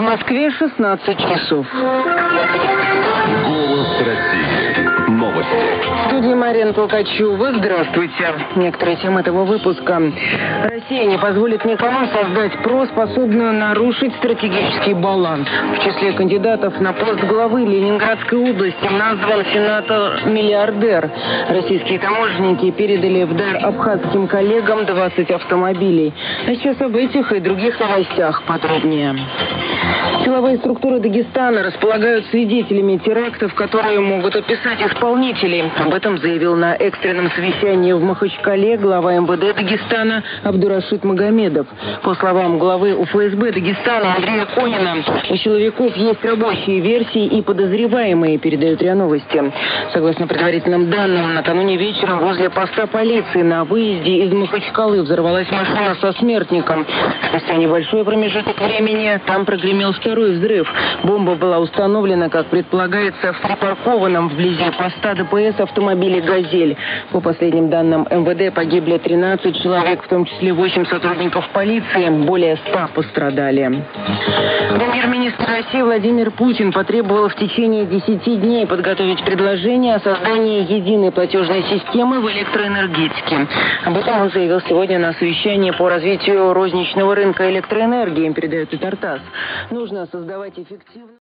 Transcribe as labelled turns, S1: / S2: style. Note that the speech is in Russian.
S1: Москве 16 часов.
S2: Голос России. Новости.
S1: В студии Марина Толкачева. Здравствуйте. Некоторые темы этого выпуска. Россия не позволит никому создать ПРО, способную нарушить стратегический баланс. В числе кандидатов на пост главы Ленинградской области назван сенатор-миллиардер. Российские таможенники передали в дар абхазским коллегам 20 автомобилей. А сейчас об этих и других новостях подробнее. Thank you. Силовые структуры Дагестана располагают свидетелями терактов, которые могут описать исполнителей. Об этом заявил на экстренном совещании в Махачкале глава МВД Дагестана Абдурашид Магомедов. По словам главы УФСБ Дагестана Андрея Конина, у силовиков есть рабочие версии и подозреваемые, передают РИА Новости. Согласно предварительным данным, накануне вечером возле поста полиции на выезде из Махачкалы взорвалась машина со смертником. Спустя небольшой промежуток времени там прогремел второй взрыв. Бомба была установлена, как предполагается, в припаркованном вблизи поста ДПС автомобиле «Газель». По последним данным МВД погибли 13 человек, в том числе 8 сотрудников полиции. Более 100 пострадали. Премьер-министр России Владимир Путин потребовал в течение 10 дней подготовить предложение о создании единой платежной системы в электроэнергетике. Об этом он заявил сегодня на совещании по развитию розничного рынка электроэнергии, передает и Тартас. Нужно создавать эффективно...